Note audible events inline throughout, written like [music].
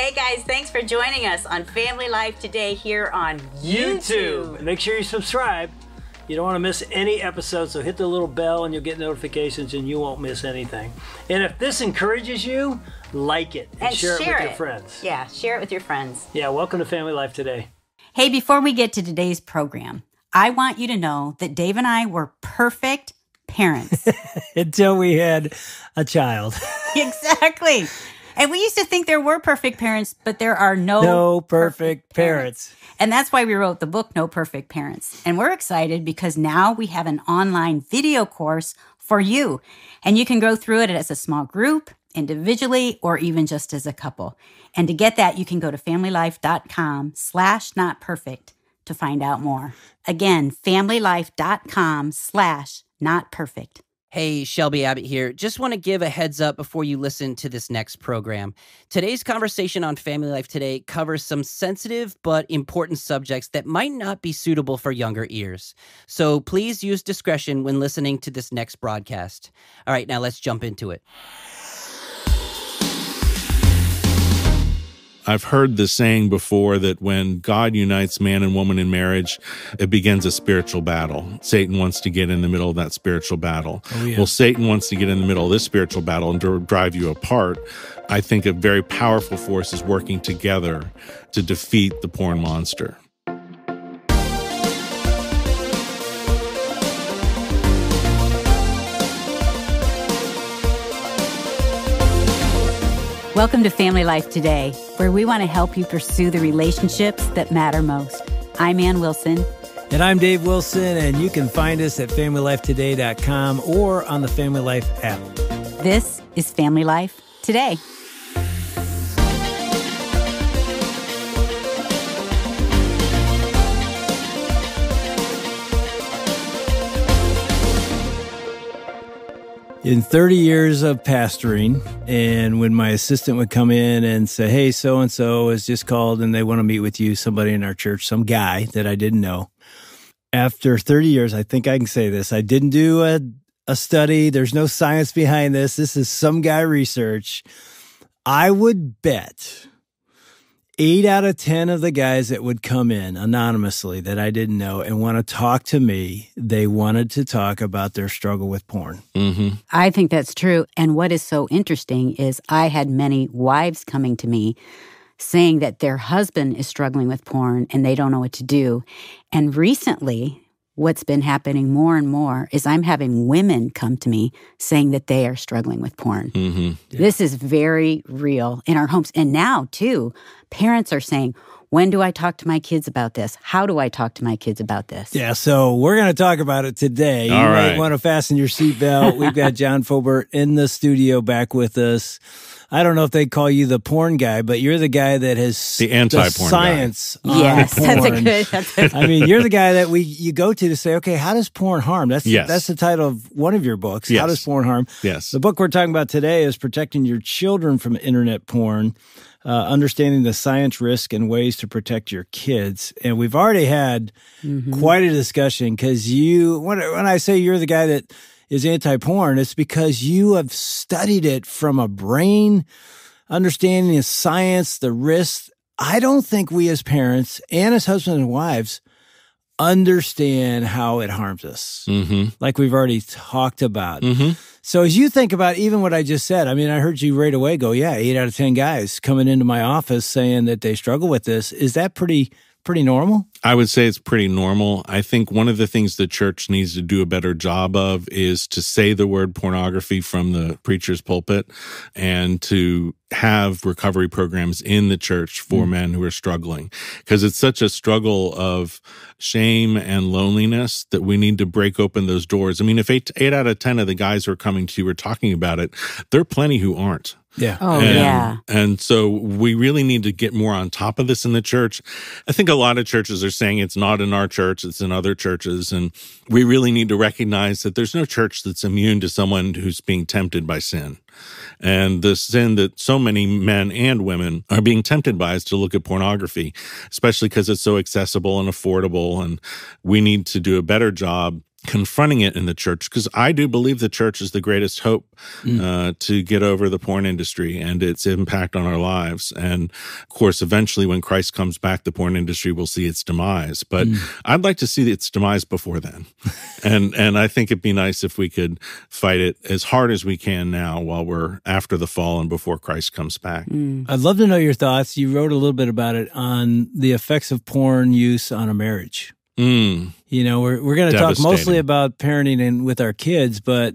Hey guys, thanks for joining us on Family Life Today here on YouTube. And make sure you subscribe. You don't want to miss any episodes, so hit the little bell and you'll get notifications and you won't miss anything. And if this encourages you, like it and, And share, it with it. your friends. Yeah, share it with your friends. Yeah, welcome to Family Life Today. Hey, before we get to today's program, I want you to know that Dave and I were perfect parents. [laughs] Until we had a child. exactly. [laughs] And we used to think there were perfect parents, but there are no, no perfect parents. And that's why we wrote the book, No Perfect Parents. And we're excited because now we have an online video course for you. And you can go through it as a small group, individually, or even just as a couple. And to get that, you can go to familylife.com slash not perfect to find out more. Again, familylife.com slash not perfect. Hey, Shelby Abbott here. Just want to give a heads up before you listen to this next program. Today's conversation on Family Life Today covers some sensitive but important subjects that might not be suitable for younger ears. So please use discretion when listening to this next broadcast. All right, now let's jump into it. I've heard the saying before that when God unites man and woman in marriage, it begins a spiritual battle. Satan wants to get in the middle of that spiritual battle. Oh, yeah. Well, Satan wants to get in the middle of this spiritual battle and drive you apart. I think a very powerful force is working together to defeat the porn monster. Welcome to Family Life Today, where we want to help you pursue the relationships that matter most. I'm Ann Wilson. And I'm Dave Wilson, and you can find us at FamilyLifeToday.com or on the Family Life app. This is Family Life Today. In 30 years of pastoring and when my assistant would come in and say hey so and so has just called and they want to meet with you somebody in our church some guy that i didn't know. After 30 years i think i can say this i didn't do a, a study there's no science behind this this is some guy research. I would bet eight out of 10 of the guys that would come in anonymously that I didn't know and want to talk to me, they wanted to talk about their struggle with porn. Mm-hmm. I think that's true. And what is so interesting is I had many wives coming to me saying that their husband is struggling with porn and they don't know what to do. And recently, what's been happening more and more is I'm having women come to me saying that they are struggling with porn. Mm-hmm. This is very real in our homes. And now, too, parents are saying, when do I talk to my kids about this? How do I talk to my kids about this? Yeah, so we're going to talk about it today. You All might want to fasten your seatbelt. We've got [laughs] John Foubert in the studio back with us. I don't know if they call you the porn guy, but you're the guy that has The anti-porn guy. science. on Yes, that's a good. That's a, [laughs] I mean, you're the guy that we you go to to say, okay, how does porn harm? That's Yes. that's the title of one of your books. How does porn harm? Yes. The book we're talking about today is protecting your children from internet porn, uh, understanding the science risk and ways to protect your kids. And we've already had quite a discussion because you when when I say you're the guy that is anti-porn, it's because you have studied it from a brain understanding of science, the risks. I don't think we as parents and as husbands and wives understand how it harms us, Mm-hmm. like we've already talked about. Mm-hmm. So as you think about even what I just said, I mean, I heard you right away go, yeah, eight out of 10 guys coming into my office saying that they struggle with this. Is that pretty, pretty normal? I would say it's pretty normal. I think one of the things the church needs to do a better job of is to say the word pornography from the preacher's pulpit and to have recovery programs in the church for mm. men who are struggling because it's such a struggle of shame and loneliness that we need to break open those doors. I mean, if eight, eight out of 10 of the guys who are coming to you are talking about it, there are plenty who aren't. Yeah. oh, and, yeah. And so we really need to get more on top of this in the church. I think a lot of churches are saying it's not in our church, it's in other churches. And we really need to recognize that there's no church that's immune to someone who's being tempted by sin. And the sin that so many men and women are being tempted by is to look at pornography, especially because it's so accessible and affordable. And we need to do a better job confronting it in the church because I do believe the church is the greatest hope mm. uh, to get over the porn industry and its impact on our lives. And of course, eventually, when Christ comes back, the porn industry will see its demise. But mm. I'd like to see its demise before then. and and I think it'd be nice if we could fight it as hard as we can now while we're after the fall and before Christ comes back. Mm. I'd love to know your thoughts. You wrote a little bit about it on the effects of porn use on a marriage. Mm. You know, we're we're going to talk mostly about parenting and with our kids, but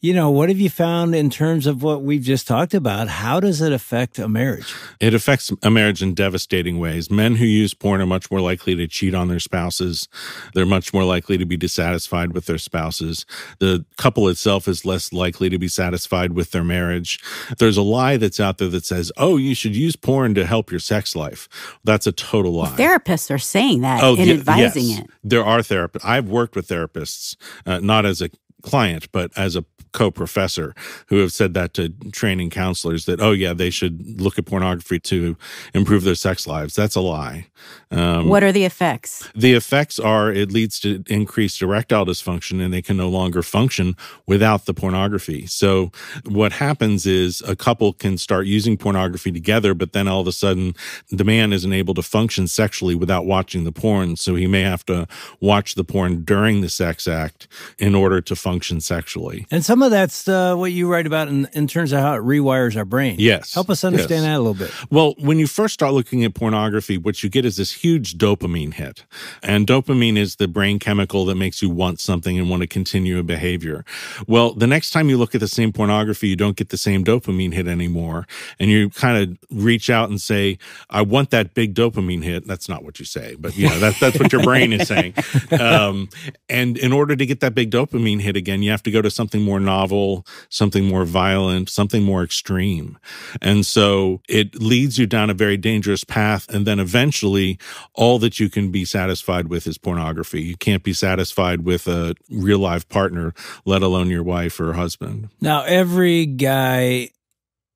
you know, what have you found in terms of what we've just talked about? How does it affect a marriage? It affects a marriage in devastating ways. Men who use porn are much more likely to cheat on their spouses. They're much more likely to be dissatisfied with their spouses. The couple itself is less likely to be satisfied with their marriage. There's a lie that's out there that says, oh, you should use porn to help your sex life. That's a total lie. Well, therapists are saying that oh, and advising yes. it. There are therapists. I've worked with therapists, uh, not as a client, but as a co-professor who have said that to training counselors that oh yeah they should look at pornography to improve their sex lives. That's a lie. Um, what are the effects? The effects are it leads to increased erectile dysfunction and they can no longer function without the pornography. So what happens is a couple can start using pornography together but then all of a sudden the man isn't able to function sexually without watching the porn. So he may have to watch the porn during the sex act in order to function sexually. And some of that's uh, what you write about in, in, terms of how it rewires our brain. Yes. Help us understand yes. that a little bit. Well, when you first start looking at pornography, what you get is this huge dopamine hit. And dopamine is the brain chemical that makes you want something and want to continue a behavior. Well, the next time you look at the same pornography, you don't get the same dopamine hit anymore. And you kind of reach out and say, I want that big dopamine hit. That's not what you say, but you know, that, that's what your brain is saying. [laughs] Um, and in order to get that big dopamine hit again, you have to go to something more novel something more violent, something more extreme. And so it leads you down a very dangerous path. And then eventually, all that you can be satisfied with is pornography. You can't be satisfied with a real life partner, let alone your wife or husband. Now, every guy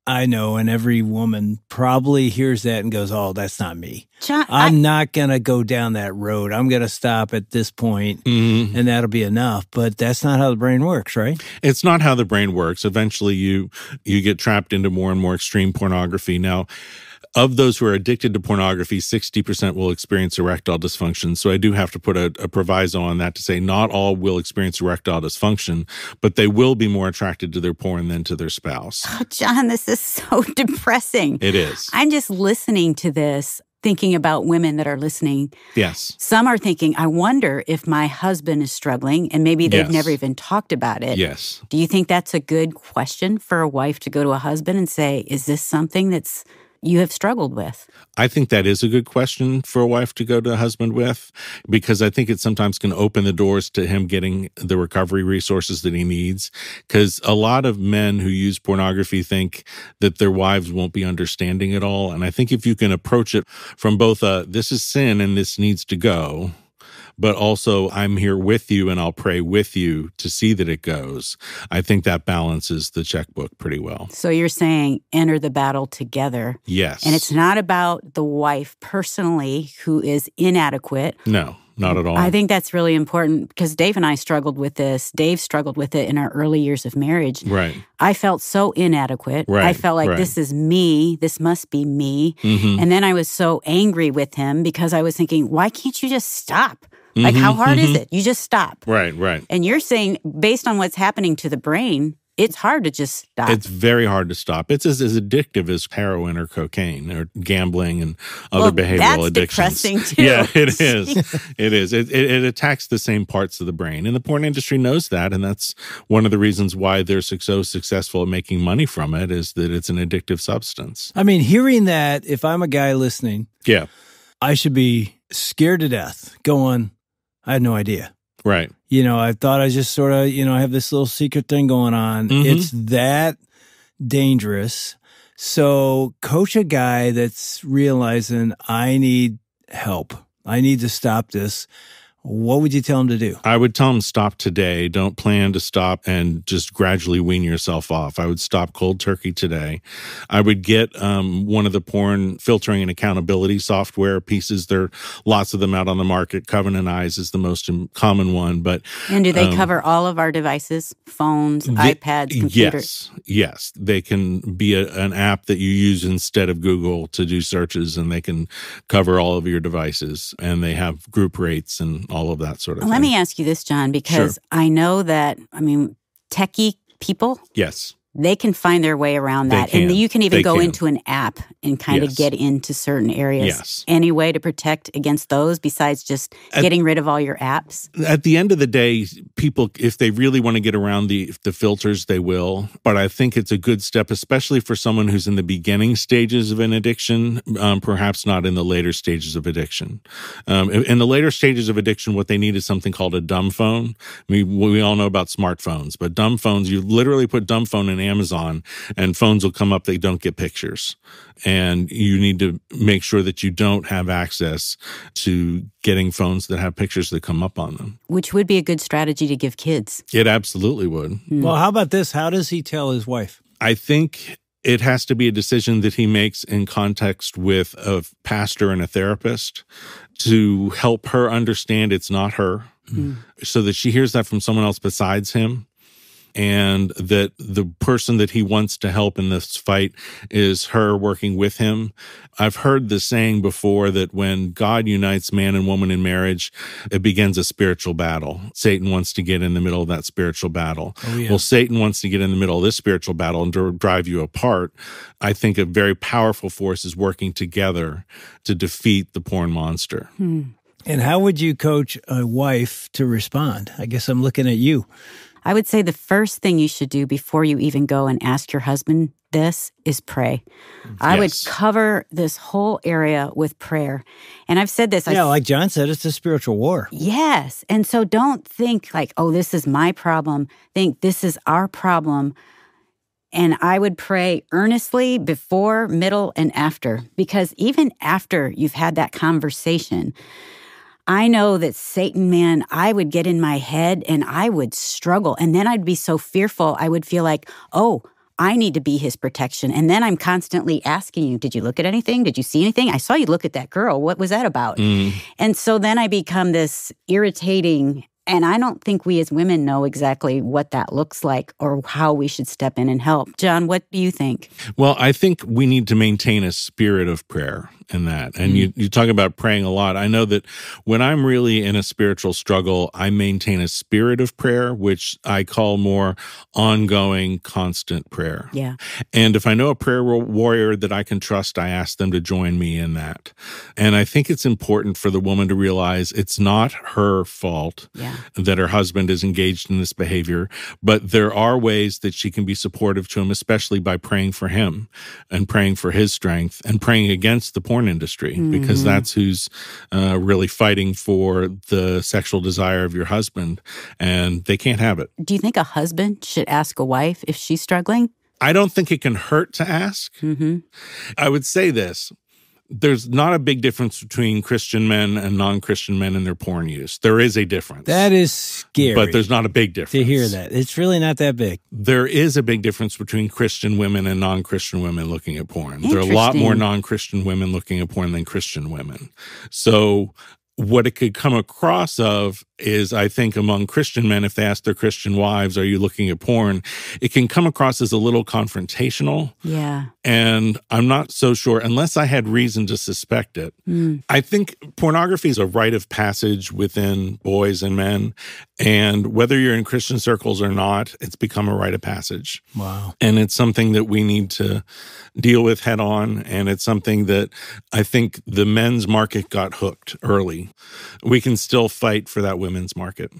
I know, and every woman probably hears that and goes, "Oh, that's not me. John, I'm I, not gonna go down that road. I'm gonna stop at this point, mm-hmm. and that'll be enough." But that's not how the brain works, right? It's not how the brain works. Eventually, you you get trapped into more and more extreme pornography. Now, of those who are addicted to pornography, 60% will experience erectile dysfunction. So I do have to put a, a, proviso on that to say not all will experience erectile dysfunction, but they will be more attracted to their porn than to their spouse. Oh, John, this is so [laughs] depressing. It is. I'm just listening to this thinking about women that are listening. Yes. Some are thinking, I wonder if my husband is struggling and maybe they've yes. never even talked about it. Yes. Do you think that's a good question for a wife to go to a husband and say, is this something that's you have struggled with? I think that is a good question for a wife to go to a husband with because I think it sometimes can open the doors to him getting the recovery resources that he needs. Because a lot of men who use pornography think that their wives won't be understanding at all. And I think if you can approach it from both a this is sin and this needs to go but also I'm here with you and I'll pray with you to see that it goes. I think that balances the checkbook pretty well. So you're saying enter the battle together. Yes. And it's not about the wife personally who is inadequate. No. Not at all. I think that's really important because Dave and I struggled with this. Dave struggled with it in our early years of marriage. Right. I felt so inadequate. Right. I felt like right. this is me. This must be me. Mm-hmm. And then I was so angry with him because I was thinking, why can't you just stop? Like, mm-hmm, how hard mm-hmm. is it? You just stop. Right, right. And you're saying, based on what's happening to the brain, it's hard to just stop. It's very hard to stop. It's as, as addictive as heroin or cocaine or gambling and other well, behavioral that's addictions. Depressing [laughs] too. Yeah, it [laughs] is. it is. It, it, it, attacks the same parts of the brain, and the porn industry knows that, and that's one of the reasons why they're so successful at making money from it. Is that it's an addictive substance. I mean, hearing that, if I'm a guy listening, yeah, I should be scared to death. Going, I had no idea. Right. You know, I thought I just sort of, you know, I have this little secret thing going on. Mm-hmm. It's that dangerous. So coach a guy that's realizing I need help. I need to stop this. What would you tell them to do? I would tell them stop today. Don't plan to stop and just gradually wean yourself off. I would stop cold turkey today. I would get um, one of the porn filtering and accountability software pieces. There are lots of them out on the market. Covenant Eyes is the most common one, but and do they um, cover all of our devices, phones, they, iPads, computers? Yes, yes. They can be a, an app that you use instead of Google to do searches, and they can cover all of your devices. And they have group rates and all of that sort of Let thing. me ask you this, John, because sure. I know that, I mean, techie people. Yes they can find their way around that. And you can even they go can. into an app and kind yes. of get into certain areas. Yes. Any way to protect against those besides just at, getting rid of all your apps? At the end of the day, people, if they really want to get around the, the filters, they will. But I think it's a good step, especially for someone who's in the beginning stages of an addiction, um, perhaps not in the later stages of addiction. Um, in the later stages of addiction, what they need is something called a dumb phone. I mean, we all know about smartphones, but dumb phones, you literally put dumb phone in Amazon and phones will come up, they don't get pictures. And you need to make sure that you don't have access to getting phones that have pictures that come up on them. Which would be a good strategy to give kids. It absolutely would. Hmm. Well, how about this? How does he tell his wife? I think it has to be a decision that he makes in context with a pastor and a therapist to help her understand it's not her. Mm. So that she hears that from someone else besides him and that the person that he wants to help in this fight is her working with him. I've heard the saying before that when God unites man and woman in marriage, it begins a spiritual battle. Satan wants to get in the middle of that spiritual battle. Oh, yeah. Well, Satan wants to get in the middle of this spiritual battle and drive you apart. I think a very powerful force is working together to defeat the porn monster. Hmm. And how would you coach a wife to respond? I guess I'm looking at you. I would say the first thing you should do before you even go and ask your husband this is pray. Yes. I would cover this whole area with prayer. And I've said this. Yeah, I, like John said, it's a spiritual war. Yes. And so don't think like, oh, this is my problem. Think this is our problem. And I would pray earnestly before, middle, and after, because even after you've had that conversation, I know that Satan, man, I would get in my head and I would struggle. And then I'd be so fearful. I would feel like, oh, I need to be his protection. And then I'm constantly asking you, did you look at anything? Did you see anything? I saw you look at that girl. What was that about? Mm. And so then I become this irritating and I don't think we as women know exactly what that looks like or how we should step in and help. John, what do you think? Well, I think we need to maintain a spirit of prayer in that. And mm you, you talk about praying a lot. I know that when I'm really in a spiritual struggle, I maintain a spirit of prayer, which I call more ongoing, constant prayer. Yeah. And if I know a prayer warrior that I can trust, I ask them to join me in that. And I think it's important for the woman to realize it's not her fault yeah. that her husband is engaged in this behavior, but there are ways that she can be supportive to him, especially by praying for him and praying for his strength and praying against the porn industry mm-hmm. because that's who's uh, really fighting for the sexual desire of your husband, and they can't have it. Do you think a husband should ask a wife if she's struggling? I don't think it can hurt to ask. Mm-hmm. I would say this there's not a big difference between Christian men and non-Christian men in their porn use. There is a difference. That is scary. But there's not a big difference. To hear that. It's really not that big. There is a big difference between Christian women and non-Christian women looking at porn. There are a lot more non-Christian women looking at porn than Christian women. So what it could come across of is I think among Christian men, if they ask their Christian wives, Are you looking at porn? It can come across as a little confrontational. Yeah. And I'm not so sure, unless I had reason to suspect it. Mm. I think pornography is a rite of passage within boys and men. And whether you're in Christian circles or not, it's become a rite of passage. Wow. And it's something that we need to deal with head on. And it's something that I think the men's market got hooked early. We can still fight for that women's market.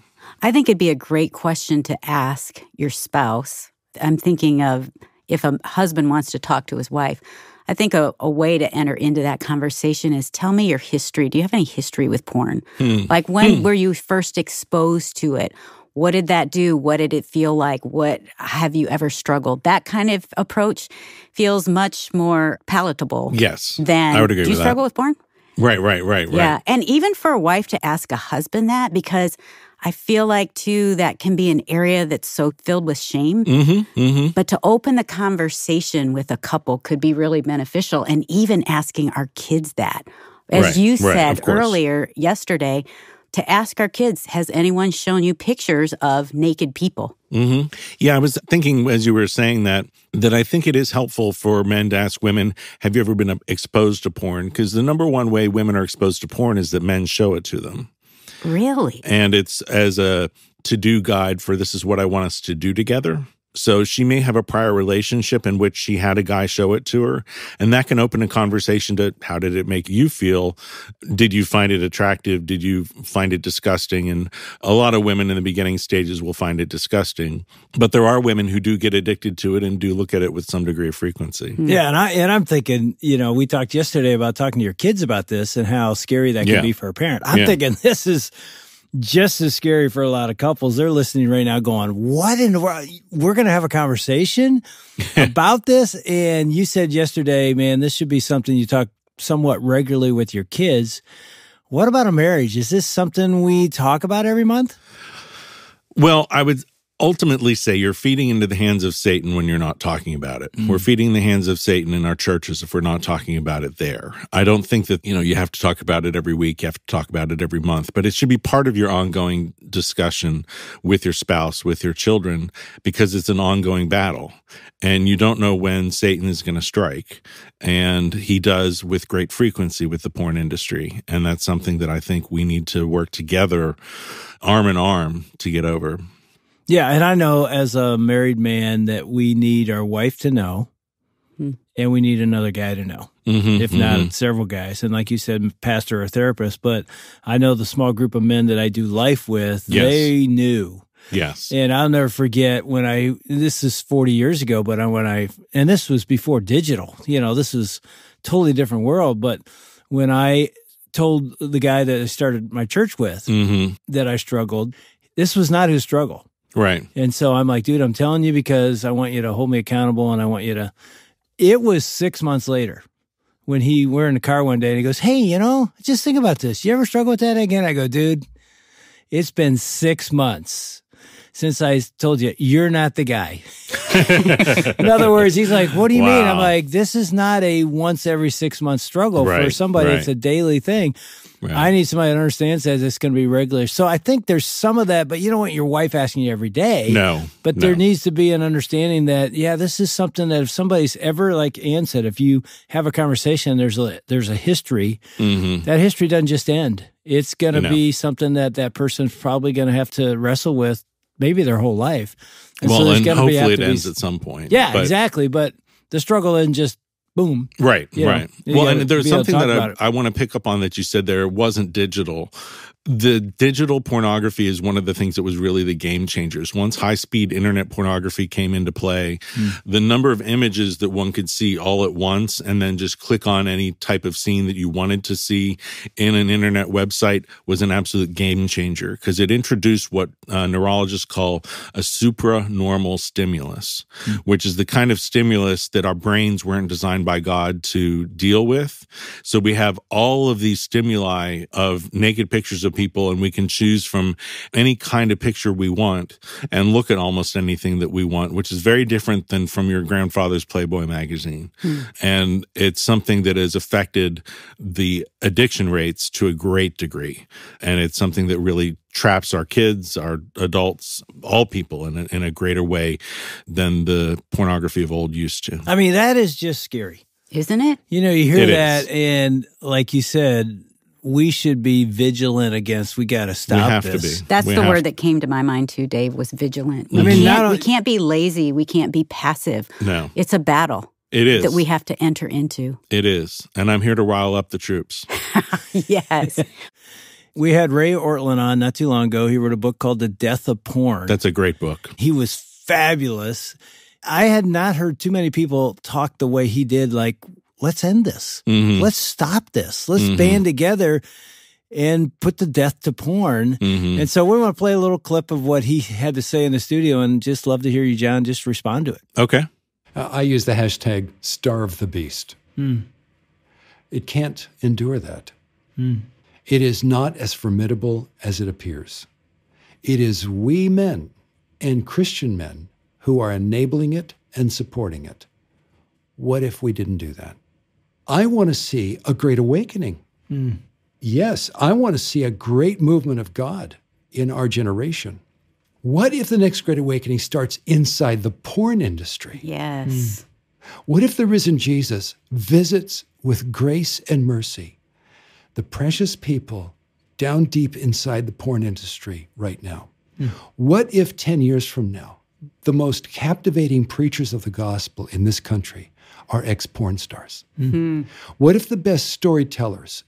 I think it'd be a great question to ask your spouse. I'm thinking of if a husband wants to talk to his wife. I think a, a, way to enter into that conversation is tell me your history. Do you have any history with porn? Hmm. Like when hmm. were you first exposed to it? What did that do? What did it feel like? What have you ever struggled? That kind of approach feels much more palatable. Yes. Than I would agree do you struggle that. with porn? Right, right, right, right. Yeah. And even for a wife to ask a husband that, because I feel like too, that can be an area that's so filled with shame. Mm-hmm. Mm-hmm. But to open the conversation with a couple could be really beneficial. And even asking our kids that. As Right, you said course. earlier yesterday, to ask our kids, has anyone shown you pictures of naked people? Hmm Yeah, I was thinking as you were saying that that I think it is helpful for men to ask women, "Have you ever been exposed to porn?" Because the number one way women are exposed to porn is that men show it to them, Really? and it's as a to-do guide for this is what I want us to do together. So she may have a prior relationship in which she had a guy show it to her, and that can open a conversation to how did it make you feel? Did you find it attractive? Did you find it disgusting? And a lot of women in the beginning stages will find it disgusting, but there are women who do get addicted to it and do look at it with some degree of frequency. Hmm. Yeah, and I and I'm thinking, you know, we talked yesterday about talking to your kids about this and how scary that can Yeah. be for a parent. I'm Yeah. thinking this is just as scary for a lot of couples. They're listening right now, going, "What in the world? We're going to have a conversation [laughs] about this?" And you said yesterday, man, this should be something you talk somewhat regularly with your kids. What about a marriage? Is this something we talk about every month? Well, I would ultimately say you're feeding into the hands of Satan when you're not talking about it. We're mm. feeding the hands of Satan in our churches if we're not talking about it there. I don't think that, you know, you have to talk about it every week, you have to talk about it every month, but it should be part of your ongoing discussion with your spouse, with your children, because it's an ongoing battle. And you don't know when Satan is going to strike. And he does with great frequency with the porn industry. And that's something that I think we need to work together, arm in arm, to get over. Yeah, and I know as a married man that we need our wife to know, Hmm. and we need another guy to know. Mm-hmm, if not several guys. And like you said, pastor or therapist, but I know the small group of men that I do life with, Yes. they knew. yes, And I'll never forget when I, this is 40 years ago, but I, when I, and this was before digital, you know, this was totally different world. But when I told the guy that I started my church with hmm that I struggled, this was not his struggle. Right, And so I'm like, dude, I'm telling you because I want you to hold me accountable and I want you to. It was six months later when he, we're in the car one day and he goes, Hey, you know, just think about this. You ever struggle with that again? I go, dude, it's been six months since I told you you're not the guy. [laughs] in other words, he's like, What do you mean? I'm like, This is not a once every six month struggle for somebody. right. It's a daily thing. right. I need somebody that understands that it's going to be regular. So I think there's some of that, but you don't want your wife asking you every day. no, But no. there needs to be an understanding that yeah, this is something that if somebody's ever like Ann said, if you have a conversation, there's a there's a history. Mhm. That history doesn't just end. It's going to No. be something that that person's probably going to have to wrestle with, maybe their whole life. And well, there's and hopefully it to be- ends at some point. Yeah, But- exactly. But the struggle isn't just boom. Right, You know, right. well, and there's be able to something that I. I want to pick up on that you said there wasn't digital. The digital pornography is one of the things that was really the game changers. Once high speed internet pornography came into play, Hmm. the number of images that one could see all at once and then just click on any type of scene that you wanted to see in an internet website was an absolute game changer because it introduced what uh, neurologists call a supranormal stimulus, which is the kind of stimulus that our brains weren't designed by God to deal with. So we have all of these stimuli of naked pictures of people, and we can choose from any kind of picture we want and look at almost anything that we want, which is very different than from your grandfather's Playboy magazine. Hmm. And it's something that has affected the addiction rates to a great degree. And it's something that really traps our kids, our adults, all people in a, in a greater way than the pornography of old used to. I mean, that is just scary. Isn't it? You know, you hear It that, is. and like you said, we should be vigilant against. We got to stop. we have this. to be. That's We the have word that came to my mind too, Dave, was vigilant. We, I mean, can't, we can't be lazy. We can't be passive. No, It's a battle it is. that we have to enter into. it is. And I'm here to rile up the troops. [laughs] yes. [laughs] We had Ray Ortlund on not too long ago. He wrote a book called The Death of Porn. That's a great book. he was fabulous. I had not heard too many people talk the way he did. Like, let's end this. Mhm. Let's stop this. Let's Mhm. band together and put the death to porn. Mhm. And so we want to play a little clip of what he had to say in the studio and just love to hear you, John, just respond to it. Okay. Uh, I use the hashtag starve the beast. Hmm. It can't endure that. It is not as formidable as it appears. It is we men and Christian men who are enabling it and supporting it. What if we didn't do that? I want to see a great awakening. Hmm. Yes, I want to see a great movement of God in our generation. What if the next great awakening starts inside the porn industry? Yes. Hmm. What if the risen Jesus visits with grace and mercy the precious people down deep inside the porn industry right now? Hmm. What if 10 years from now, the most captivating preachers of the gospel in this country are ex porn stars? What if the best storytellers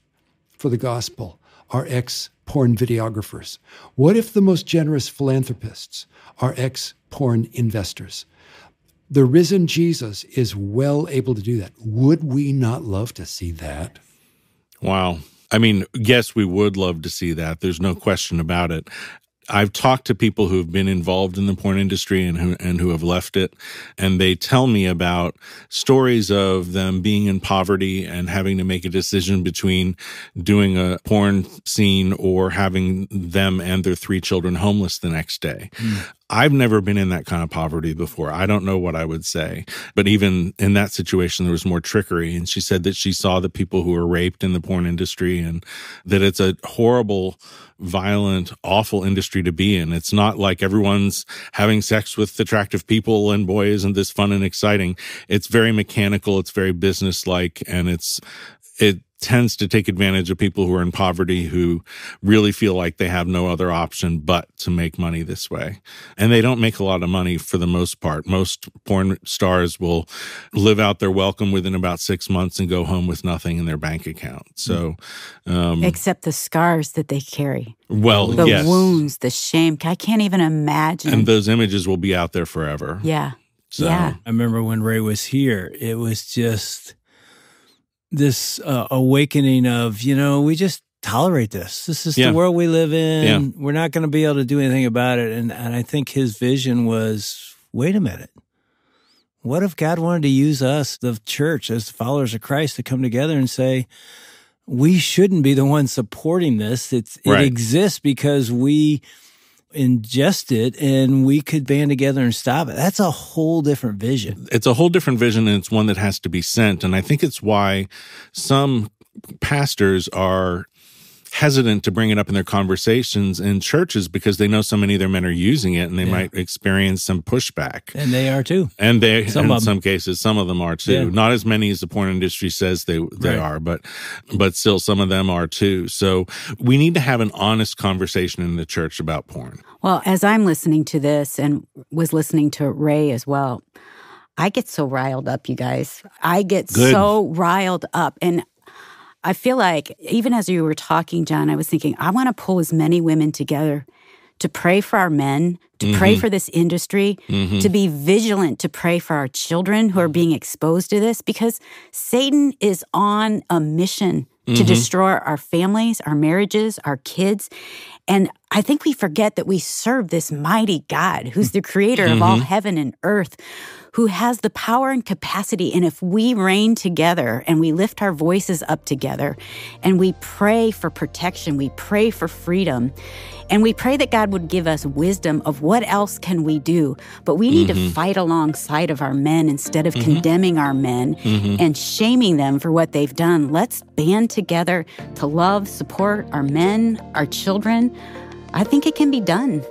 for the gospel are ex porn videographers? What if the most generous philanthropists are ex porn investors? The risen Jesus is well able to do that. Would we not love to see that? Wow. I mean, yes, we would love to see that. There's no question about it. I've talked to people who have been involved in the porn industry and who and who have left it, and they tell me about stories of them being in poverty and having to make a decision between doing a porn scene or having them and their three children homeless the next day. Hmm. I've never been in that kind of poverty before. I don't know what I would say. But even in that situation, there was more trickery. And she said that she saw the people who were raped in the porn industry and that it's a horrible, violent, awful industry to be in. It's not like everyone's having sex with attractive people and boys and this fun and exciting. It's very mechanical. It's very businesslike and it's, it tends to take advantage of people who are in poverty who really feel like they have no other option but to make money this way. And they don't make a lot of money for the most part. Most porn stars will live out their welcome within about six months and go home with nothing in their bank account. So, um, Except the scars that they carry, well, the yes. wounds, the shame. I can't even imagine. And those images will be out there forever. yeah. So, Yeah. I remember when Ray was here, it was just this uh, awakening of, you know, we just tolerate this. This is Yeah. the world we live in. Yeah. We're not going to be able to do anything about it. And, and I think his vision was wait a minute. What if God wanted to use us, the church, as followers of Christ, to come together and say, we shouldn't be the ones supporting this. It's, Right. It exists because we ingest it and we could band together and stop it. That's a whole different vision. it's a whole different vision and it's one that has to be sent. And I think it's why some pastors are hesitant to bring it up in their conversations in churches because they know so many of their men are using it and they Yeah. might experience some pushback. And they are too. And they, Some in some cases, some of them are too. Yeah. Not as many as the porn industry says they they Right. are, but but still, some of them are too. So we need to have an honest conversation in the church about porn. Well, as I'm listening to this and was listening to Ray as well, I get so riled up, you guys. I get Good. so riled up. And I feel like, even as you were talking, John, I was thinking, I want to pull as many women together to pray for our men, to pray mm-hmm. for this industry, mm-hmm. to be vigilant, to pray for our children who are mm-hmm. being exposed to this, because Satan is on a mission to destroy our families, our marriages, our kids. And I think we forget that we serve this mighty God who's the creator of all heaven and earth, who has the power and capacity. And if we reign together and we lift our voices up together and we pray for protection, we pray for freedom, and we pray that God would give us wisdom of what else can we do. But we need to mm-hmm. fight alongside of our men instead of mm-hmm. condemning our men mm-hmm. and shaming them for what they've done. Let's band together to love, support our men, our children. I think it can be done.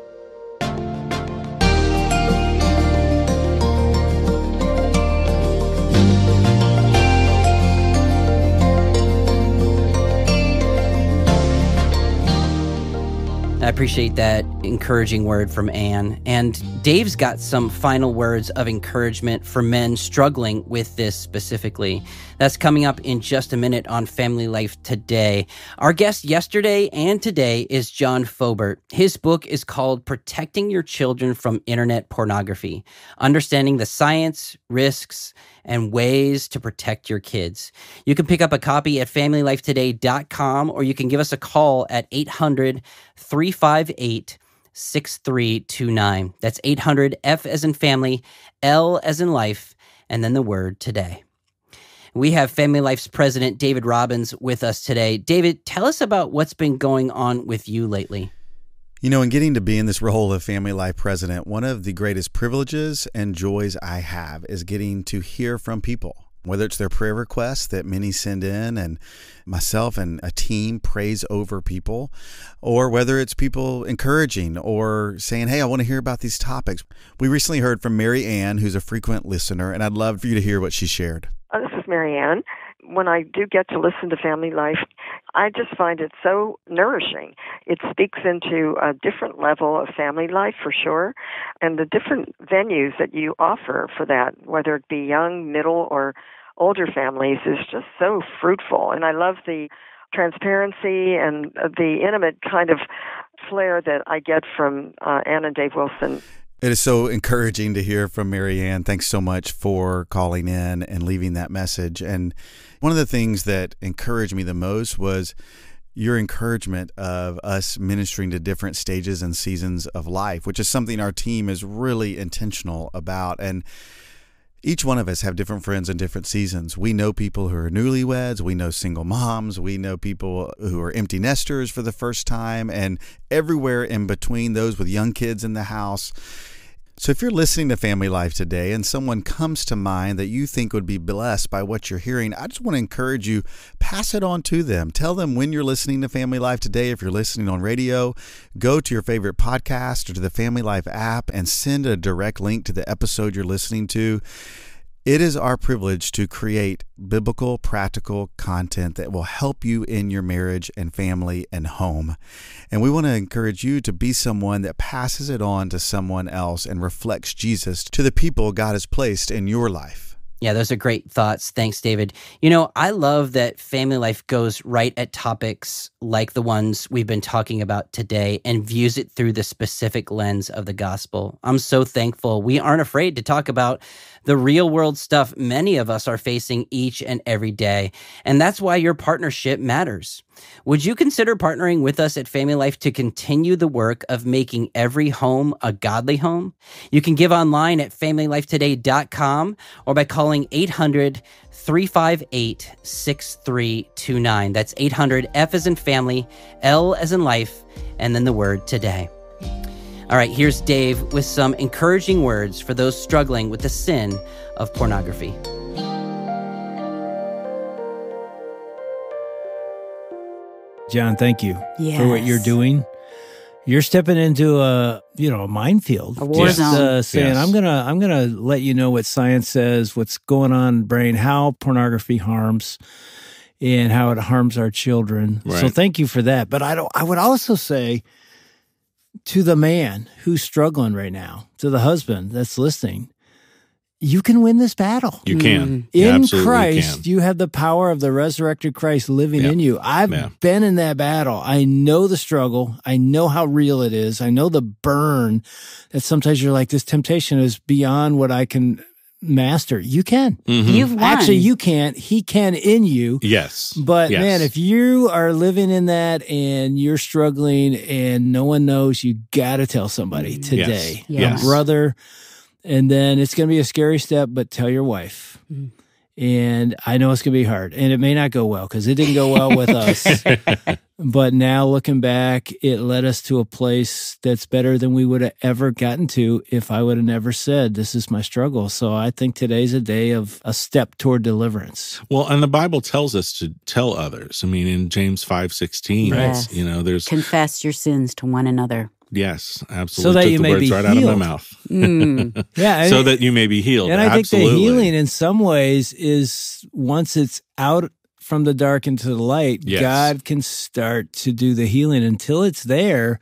I appreciate that encouraging word from Ann. And Dave's got some final words of encouragement for men struggling with this specifically. That's coming up in just a minute on Family Life Today. Our guest yesterday and today is John Foubert. His book is called Protecting Your Children from Internet Pornography Understanding the Science, Risks, and Ways to Protect Your Kids. You can pick up a copy at familylifetoday.com or you can give us a call at 800 358 6329. That's 800 F as in family, L as in life, and then the word today. We have Family Life's president, David Robbins, with us today. David, tell us about what's been going on with you lately. You know, in getting to be in this role of Family Life President, one of the greatest privileges and joys I have is getting to hear from people whether it's their prayer requests that many send in and myself and a team prays over people, or whether it's people encouraging or saying, Hey, I want to hear about these topics. We recently heard from Mary Ann, who's a frequent listener, and I'd love for you to hear what she shared. Uh, this is Mary Ann when I do get to listen to Family Life, I just find it so nourishing. It speaks into a different level of family life for sure, and the different venues that you offer for that, whether it be young, middle, or older families, is just so fruitful. And I love the transparency and the intimate kind of flair that I get from uh, Ann and Dave Wilson. It is so encouraging to hear from Marianne. Thanks so much for calling in and leaving that message. And one of the things that encouraged me the most was your encouragement of us ministering to different stages and seasons of life, which is something our team is really intentional about. And each one of us have different friends in different seasons. We know people who are newlyweds, we know single moms, we know people who are empty nesters for the first time, and everywhere in between those with young kids in the house. So, if you're listening to Family Life today and someone comes to mind that you think would be blessed by what you're hearing, I just want to encourage you pass it on to them. Tell them when you're listening to Family Life today. If you're listening on radio, go to your favorite podcast or to the Family Life app and send a direct link to the episode you're listening to. It is our privilege to create biblical, practical content that will help you in your marriage and family and home. And we want to encourage you to be someone that passes it on to someone else and reflects Jesus to the people God has placed in your life. Yeah, those are great thoughts. Thanks, David. You know, I love that family life goes right at topics like the ones we've been talking about today and views it through the specific lens of the gospel. I'm so thankful we aren't afraid to talk about the real world stuff many of us are facing each and every day. And that's why your partnership matters. Would you consider partnering with us at Family Life to continue the work of making every home a godly home? You can give online at familylifetoday.com or by calling 800 358 6329. That's 800 F as in family, L as in life, and then the word today. All right, here's Dave with some encouraging words for those struggling with the sin of pornography. John, thank you yes. for what you're doing. You're stepping into a you know a minefield. A war Just, zone. Uh, saying Yes. I'm gonna I'm gonna let you know what science says, what's going on in the brain, how pornography harms, and how it harms our children. So thank you for that. But I don't. I would also say to the man who's struggling right now, to the husband that's listening, you can win this battle. You can. Mm. In absolutely Christ, can. you have the power of the resurrected Christ living Yeah. in you. I've Yeah. been in that battle. I know the struggle. I know how real it is. I know the burn that sometimes you're like, this temptation is beyond what I can master. You can. Mhm. You've won. Actually, you can't. He can in you. Yes. But Yes. man, if you are living in that and you're struggling and no one knows, you got to tell somebody today. Yes. Yes. Brother, and then it's going to be a scary step, but tell your wife. Mm. And I know it's going to be hard and it may not go well because it didn't go well with [laughs] us. but now looking back, it led us to a place that's better than we would have ever gotten to if I would have never said, This is my struggle. So I think today's a day of a step toward deliverance. Well, and the Bible tells us to tell others. I mean, in James five sixteen, Yes. you know, there's Confess your sins to one another. Yes, absolutely. So that Took you may be right out of healed. my mouth. Mm. [laughs] Yeah. so that you may be healed. And I think the healing in some ways is once it's out from the dark into the light, Yes. God can start to do the healing until it's there.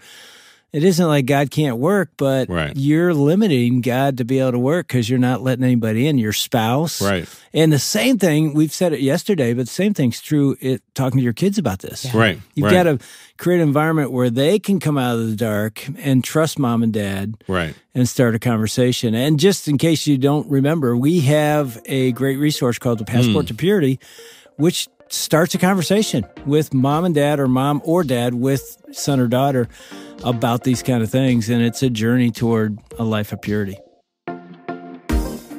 It isn't like God can't work, but Right. you're limiting God to be able to work because you're not letting anybody in, your spouse. Right. And the same thing, we've said it yesterday, but the same thing's true it, talking to your kids about this. Right. You've right. got to create an environment where they can come out of the dark and trust mom and dad Right. and start a conversation. And just in case you don't remember, we have a great resource called the Passport hmm. to Purity, which starts a conversation with mom and dad or mom or dad with son or daughter about these kind of things. And it's a journey toward a life of purity.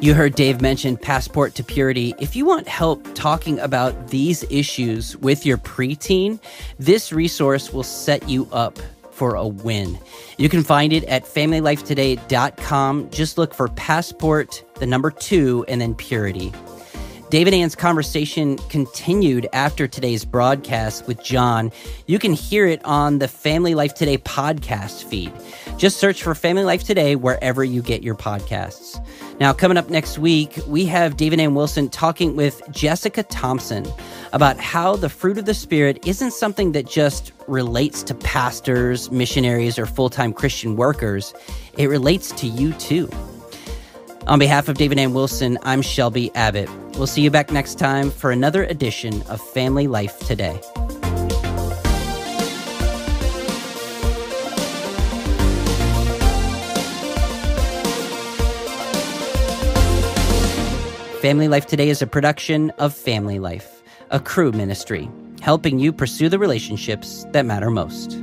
You heard Dave mention Passport to Purity. If you want help talking about these issues with your preteen, this resource will set you up for a win. You can find it at familylifetoday.com. Just look for Passport, the number two, and then Purity. David Ann's conversation continued after today's broadcast with John. You can hear it on the Family Life Today podcast feed. Just search for Family Life Today wherever you get your podcasts. Now, coming up next week, we have David Ann Wilson talking with Jessica Thompson about how the fruit of the Spirit isn't something that just relates to pastors, missionaries, or full time Christian workers. It relates to you too. On behalf of David Ann Wilson, I'm Shelby Abbott. We'll see you back next time for another edition of Family Life Today. Family Life Today is a production of Family Life, a Cru ministry, helping you pursue the relationships that matter most.